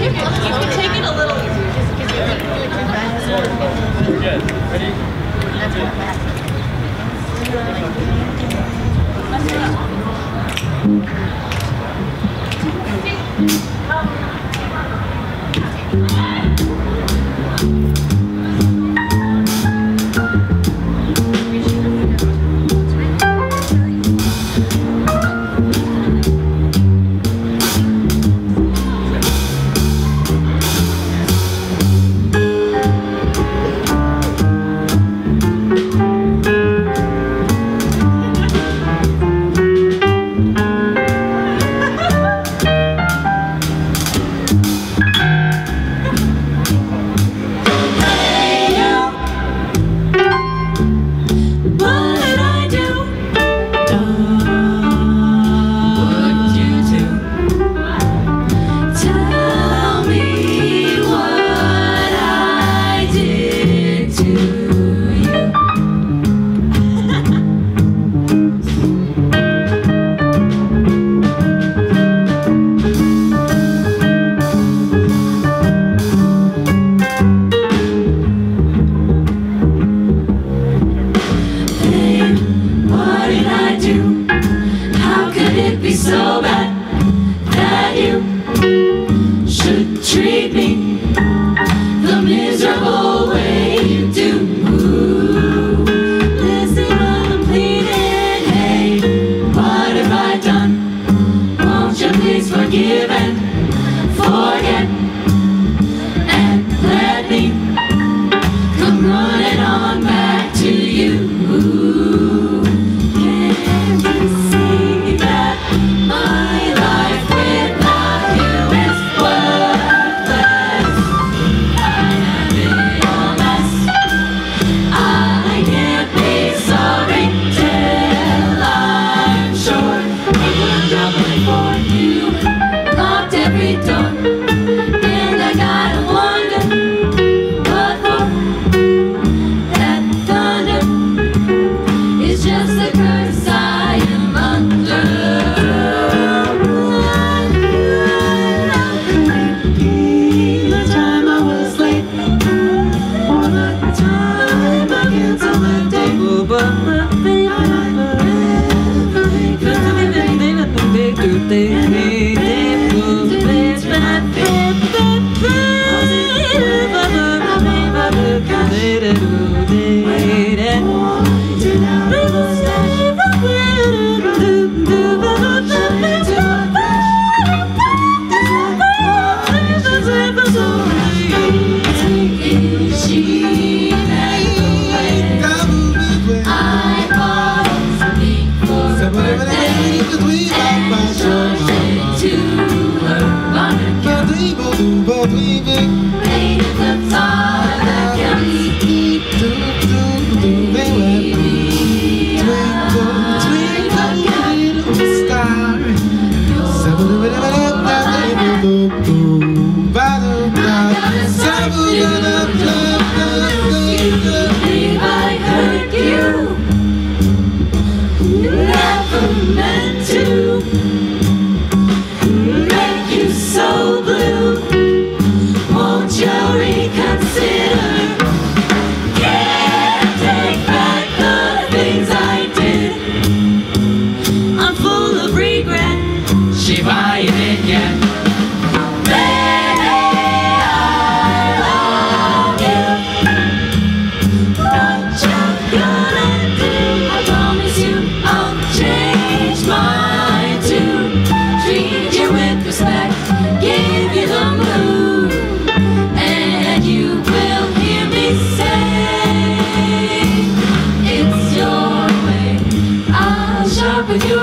Good. Ready? That's treat me the miserable way you do. Ooh, I'm pleading. Hey, what have I done? Won't you please forgive and forget? they be. you.